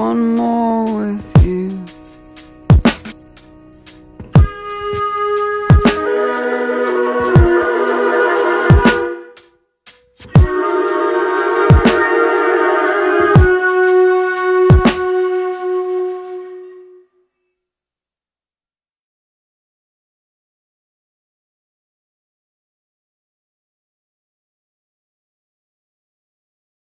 one more with you.